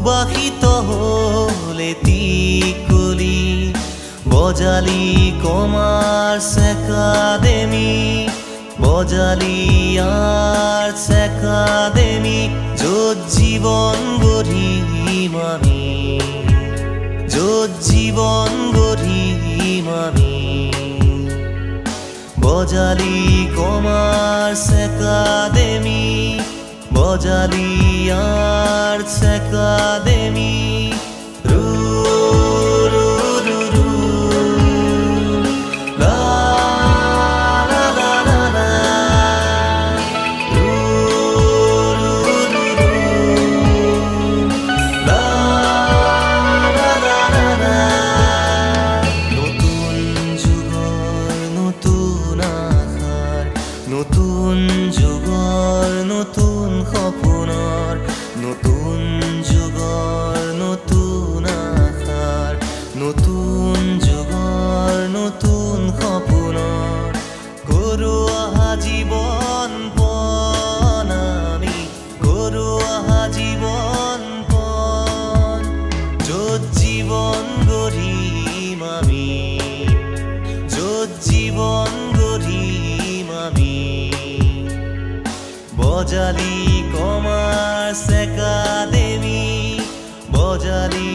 সুবাহিত হলে তিকুলি Bajali commerce academy Bajali arts academy যোর জীবন গড়ি মানি যোর জীবন গড়ি মানি। Bajali commerce academy Bajali arts academy য'ত গরিম আমি। জীবন জীৱন গঢ়িম আমি। Bajali commerce academy Bajali